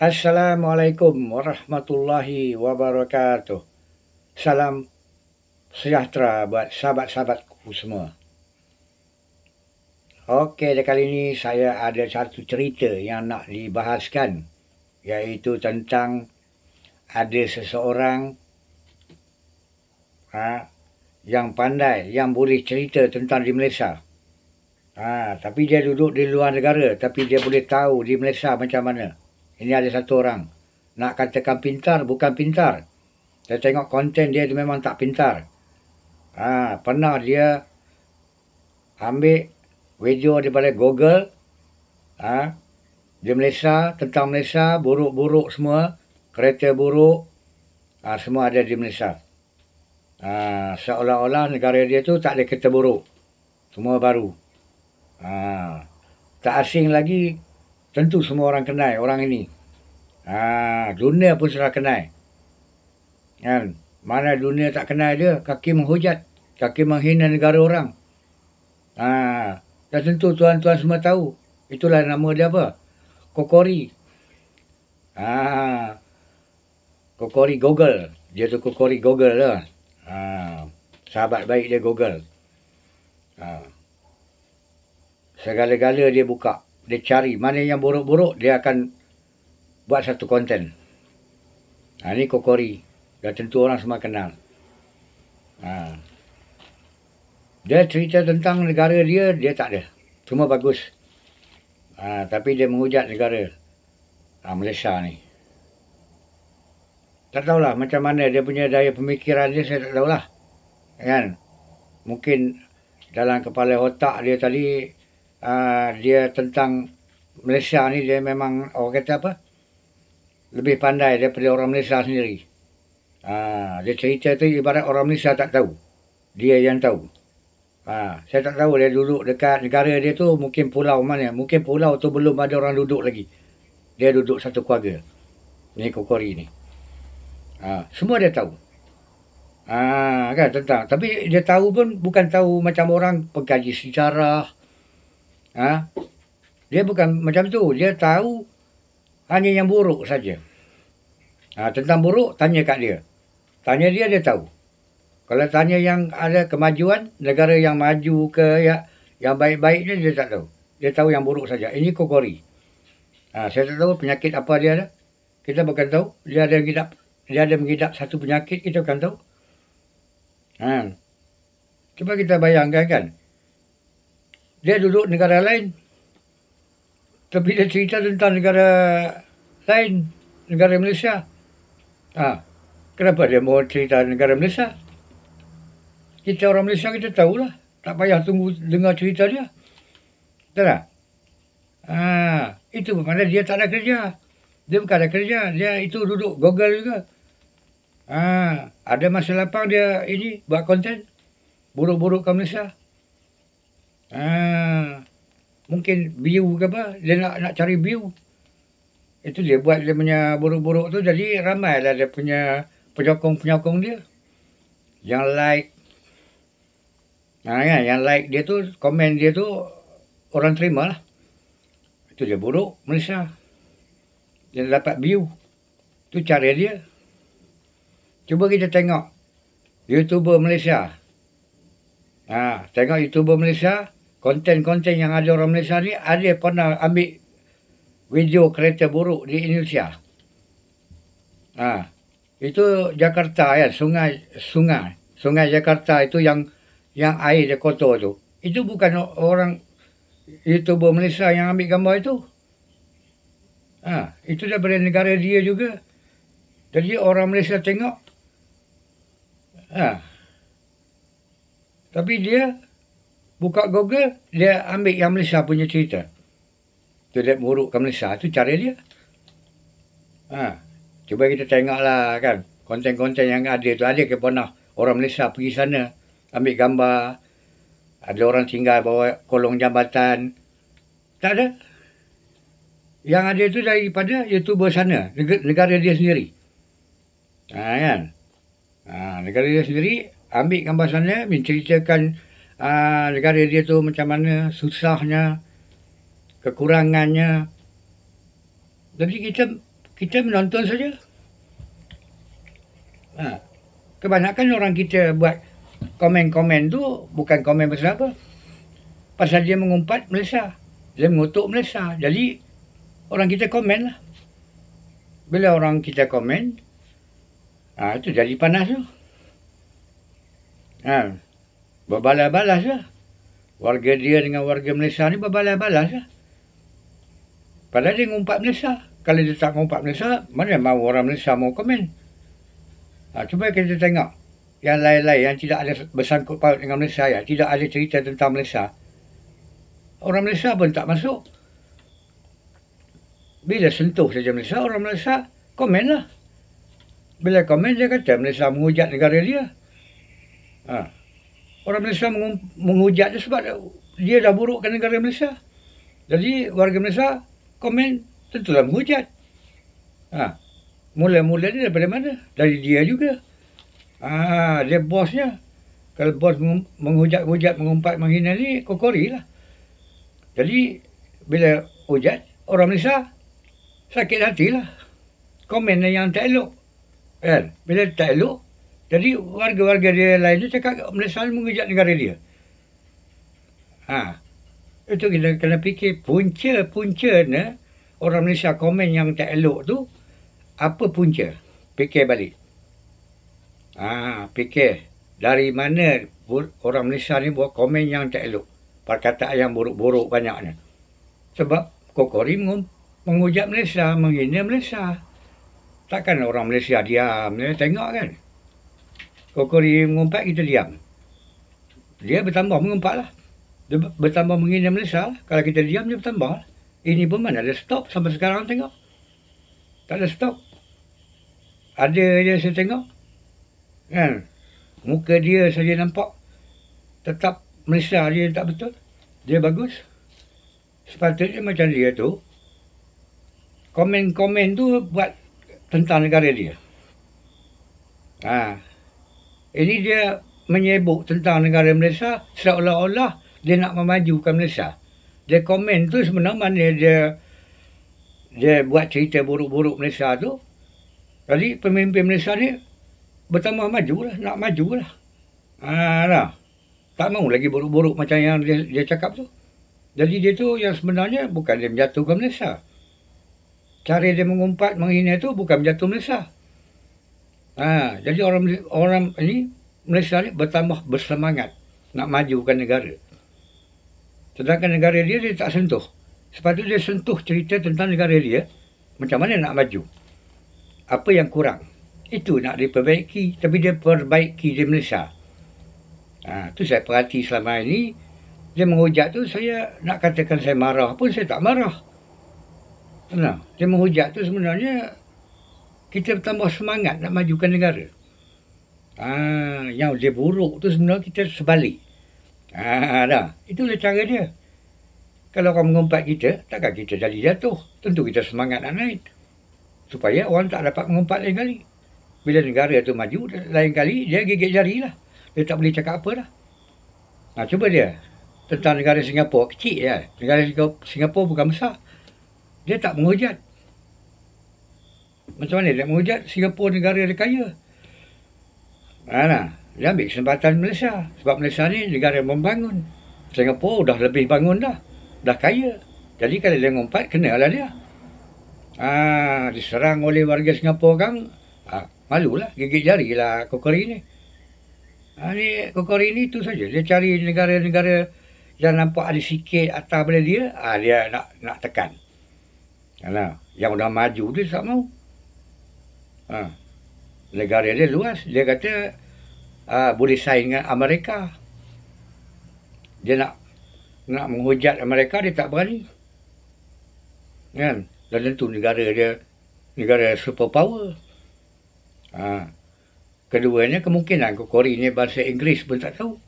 Assalamualaikum warahmatullahi wabarakatuh. Salam sejahtera buat sahabat-sahabatku semua. Okey, kali ini saya ada satu cerita yang nak dibahaskan iaitu tentang ada seseorang ha, yang pandai, yang boleh cerita tentang di Malaysia. Ha, tapi dia duduk di luar negara tapi dia boleh tahu di Malaysia macam mana. Ini ada satu orang. Nak katakan pintar, bukan pintar. Saya tengok konten dia, dia memang tak pintar. Ha, pernah dia ambil video daripada Google. Ha, di Malaysia, tentang Malaysia, buruk-buruk semua. Kereta buruk. Ha, semua ada di Malaysia. Ha, seolah-olah negara dia tu tak ada kereta buruk. Semua baru. Ha, tak asing lagi tentu semua orang kenal orang ini. Ha, dunia pun sudah kenal. Kan? Mana dunia tak kenal dia, kaki menghujat, kaki menghina negara orang. Ha, dan tentu tuan-tuan semua tahu. Itulah nama dia apa? Kokori. Ha, Kokori Google. Dia tu Kokori Google lah. Ha, sahabat baik dia Google. Ha, segala-gala dia buka dia cari mana yang buruk-buruk dia akan buat satu konten. Ha, ini Kokori. Dan tentu orang semua kenal. Ha. Dia cerita tentang negara dia, dia tak ada. Semua bagus. Ha, tapi dia menghujat negara ha, Malaysia ni. Tak tahulah macam mana dia punya daya pemikiran dia, saya tak tahulah. Kan? Mungkin dalam kepala otak dia tadi, uh, dia tentang Malaysia ni dia memang orang kata apa? Lebih pandai daripada orang Malaysia sendiri. Uh, dia cerita tu ibarat orang Malaysia tak tahu. Dia yang tahu. Ha, saya tak tahu dia duduk dekat negara dia tu mungkin pulau mana. Mungkin pulau tu belum ada orang duduk lagi. Dia duduk satu keluarga. Ni Kokori ni. Ha, semua dia tahu. Ha, kan tentang. Tapi dia tahu pun bukan tahu macam orang pengkaji sejarah. Ha? Dia bukan macam tu. Dia tahu hanya yang buruk saja. Ha, tentang buruk, tanya kat dia. Tanya dia, dia tahu. Kalau tanya yang ada kemajuan, negara yang maju ke ya, yang baik-baik ni, dia tak tahu. Dia tahu yang buruk saja. Ini kokori. Ha, saya tak tahu penyakit apa dia ada. Kita bukan tahu. Dia ada mengidap, dia ada mengidap satu penyakit, kita bukan tahu. Ha. Cuba kita bayangkan kan. Dia duduk negara lain. Tapi dia cerita tentang negara lain. Negara Malaysia. Ha. Kenapa dia mau cerita negara Malaysia? Kita orang Malaysia kita tahulah. Tak payah tunggu dengar cerita dia. Betul tak? Ha. Itu bermakna dia tak ada kerja. Dia bukan ada kerja. Dia itu duduk Google juga. Ha. Ada masa lapang dia ini buat konten. Buruk-buruk ke Malaysia. Ha, mungkin view ke apa, dia nak nak cari view. Itu dia buat dia punya buruk-buruk tu jadi ramai lah dia punya penyokong-penyokong dia. Yang like. Ha, kan? Yang like dia tu, komen dia tu orang terima lah. Itu dia buruk Malaysia. Dia dapat view. Tu cara dia. Cuba kita tengok. YouTuber Malaysia. Ha, tengok YouTuber Malaysia konten-konten yang ada orang Malaysia ni ada pernah ambil video kereta buruk di Indonesia. Ha, itu Jakarta ya, sungai sungai sungai Jakarta itu yang yang air dia kotor tu. Itu bukan orang YouTuber Malaysia yang ambil gambar itu. Ha, itu daripada negara dia juga. Jadi orang Malaysia tengok. Ha. Tapi dia buka Google, dia ambil yang Malaysia punya cerita. Tu dia buruk ke Malaysia. tu cara dia. Ha. Cuba kita tengoklah kan. Konten-konten yang ada tu. Ada ke pernah orang Malaysia pergi sana. Ambil gambar. Ada orang tinggal bawa kolong jambatan. Tak ada. Yang ada tu daripada YouTuber sana. Negara dia sendiri. Ha, kan? Ha, negara dia sendiri ambil gambar sana. Menceritakan uh, negara dia tu macam mana susahnya, kekurangannya. Jadi kita kita menonton saja. Ha. Kebanyakan orang kita buat komen-komen tu bukan komen pasal apa. Pasal dia mengumpat Malaysia. Dia mengutuk Malaysia. Jadi orang kita komen lah. Bila orang kita komen, ha, itu jadi panas tu. Ha, berbalas-balas lah. Warga dia dengan warga Malaysia ni berbalas-balas lah. Padahal dia ngumpat Malaysia. Kalau dia tak ngumpat Malaysia, mana mahu orang Malaysia mau komen. Ha, cuba kita tengok. Yang lain-lain yang tidak ada bersangkut paut dengan Malaysia, ya, tidak ada cerita tentang Malaysia. Orang Malaysia pun tak masuk. Bila sentuh saja Malaysia, orang Malaysia komen lah. Bila komen, dia kata Malaysia menghujat negara dia. Ha. Orang Malaysia menghujat dia sebab dia dah burukkan negara Malaysia. Jadi warga Malaysia komen tentulah menghujat. Ha. Mula-mula ni daripada mana? Dari dia juga. Ah, dia bosnya. Kalau bos menghujat-hujat, mengumpat, menghina ni, kokori lah. Jadi, bila hujat, orang Malaysia sakit hati lah. Komen yang tak elok. Kan? Bila tak elok, jadi warga-warga dia lain tu cakap Malaysia ni menghujat negara dia. Ha. Itu kita kena fikir punca-punca ni orang Malaysia komen yang tak elok tu apa punca? Fikir balik. Ha, fikir dari mana orang Malaysia ni buat komen yang tak elok. Perkataan yang buruk-buruk banyaknya. Sebab Kokori menghujat Malaysia, menghina Malaysia. Takkan orang Malaysia diam. Dia tengok kan. Kokori mengumpat, kita diam. Dia bertambah mengumpat lah. Dia bertambah menghina Malaysia. Kalau kita diam, dia bertambah lah. Ini pun mana ada stop sampai sekarang tengok. Tak ada stop. Ada je saya tengok. Kan? Muka dia saja nampak. Tetap Malaysia dia tak betul. Dia bagus. Sepatutnya macam dia tu. Komen-komen tu buat tentang negara dia. Ha. Ini dia menyebut tentang negara Malaysia seolah-olah dia nak memajukan Malaysia. Dia komen tu sebenarnya mana dia dia buat cerita buruk-buruk Malaysia tu. Jadi pemimpin Malaysia ni bertambah maju lah nak maju lah ha, lah. tak mau lagi buruk-buruk macam yang dia, dia cakap tu. Jadi dia tu yang sebenarnya bukan dia menjatuhkan Malaysia. Cara dia mengumpat menghina tu bukan menjatuh Malaysia ha, jadi orang orang ini Malaysia ni bertambah bersemangat nak majukan negara Sedangkan negara dia, dia tak sentuh. Sepatutnya dia sentuh cerita tentang negara dia. Macam mana nak maju. Apa yang kurang. Itu nak diperbaiki. Tapi dia perbaiki di Malaysia. Ha, tu saya perhati selama ini. Dia menghujat tu, saya nak katakan saya marah pun, saya tak marah. Nah, dia menghujat tu sebenarnya kita bertambah semangat nak majukan negara. Ah, yang dia buruk tu sebenarnya kita sebalik. Ha, dah. Itulah cara dia. Kalau orang mengumpat kita, takkan kita jadi jatuh. Tentu kita semangat nak naik. Supaya orang tak dapat mengumpat lain kali. Bila negara tu maju, lain kali dia gigit jari lah. Dia tak boleh cakap apa dah. Ha, cuba dia. Tentang negara Singapura. Kecil ya. Negara Singapura bukan besar. Dia tak menghujat. Macam mana dia menghujat? Singapura negara dia kaya. Ha, nah dia ambil kesempatan Malaysia. Sebab Malaysia ni negara yang membangun. Singapura dah lebih bangun dah. Dah kaya. Jadi kalau dia ngumpat, kenalah dia. Ah, diserang oleh warga Singapura kan, ah, malulah, gigit jari lah kokori ni. Ah, ni kokori ni tu saja. Dia cari negara-negara yang nampak ada sikit atas pada dia, ah, dia nak nak tekan. Alah, yang dah maju dia tak mau. Ah, negara dia luas. Dia kata, uh, boleh saing dengan Amerika. Dia nak nak menghujat Amerika dia tak berani. Kan? Dan tentu negara dia negara super power. Ha. Keduanya kemungkinan Korea ni bahasa Inggeris pun tak tahu.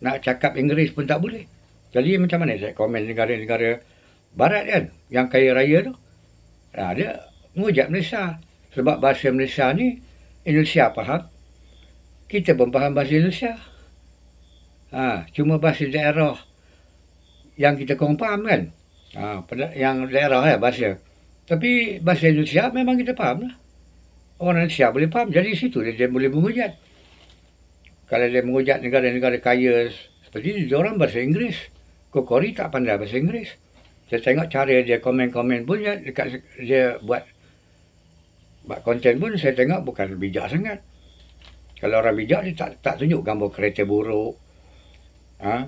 Nak cakap Inggeris pun tak boleh. Jadi macam mana saya komen negara-negara barat kan yang kaya raya tu. Ha, dia menghujat Malaysia. Sebab bahasa Malaysia ni Indonesia faham kita pun faham bahasa Indonesia. Ha, cuma bahasa daerah yang kita kurang faham kan. Ha, yang daerah ya bahasa. Tapi bahasa Indonesia memang kita faham lah. Orang Indonesia boleh faham. Jadi situ dia, dia boleh menghujat. Kalau dia menghujat negara-negara kaya seperti ini, dia orang bahasa Inggeris. Kokori tak pandai bahasa Inggeris. Saya tengok cara dia komen-komen pun dekat, dia buat buat konten pun saya tengok bukan bijak sangat. Kalau orang bijak dia tak, tak tunjuk gambar kereta buruk. Ha?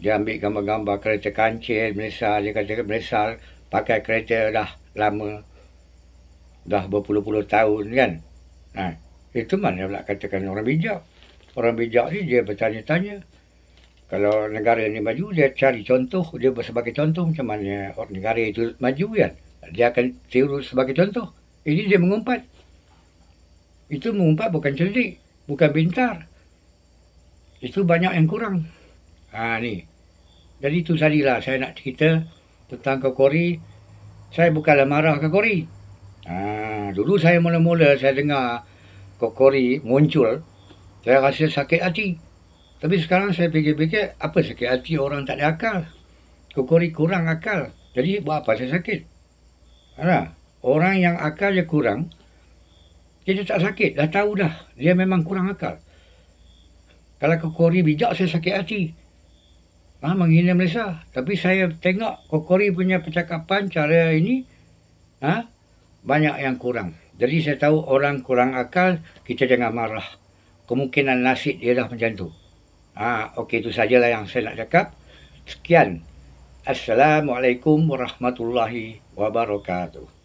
Dia ambil gambar-gambar kereta kancil, Malaysia. Dia kata Malaysia pakai kereta dah lama dah berpuluh-puluh tahun kan ha, itu mana pula katakan orang bijak orang bijak ni dia bertanya-tanya kalau negara ni maju dia cari contoh dia sebagai contoh macam mana negara itu maju kan dia akan tiru sebagai contoh ini dia mengumpat itu mengumpat bukan cerdik bukan pintar itu banyak yang kurang ha ni jadi itu tadilah saya nak cerita tentang Kokori, saya bukanlah marah Kokori. Ha, dulu saya mula-mula saya dengar Kokori muncul, saya rasa sakit hati. Tapi sekarang saya fikir-fikir, apa sakit hati orang tak ada akal? Kokori kurang akal. Jadi buat apa saya sakit? Ha, orang yang akalnya kurang, kita tak sakit. Dah tahu dah, dia memang kurang akal. Kalau Kokori bijak, saya sakit hati ha, menghina Malaysia. Tapi saya tengok Kokori punya percakapan cara ini ha, banyak yang kurang. Jadi saya tahu orang kurang akal, kita jangan marah. Kemungkinan nasib dia dah macam tu. Ha, Okey, itu sajalah yang saya nak cakap. Sekian. Assalamualaikum warahmatullahi wabarakatuh.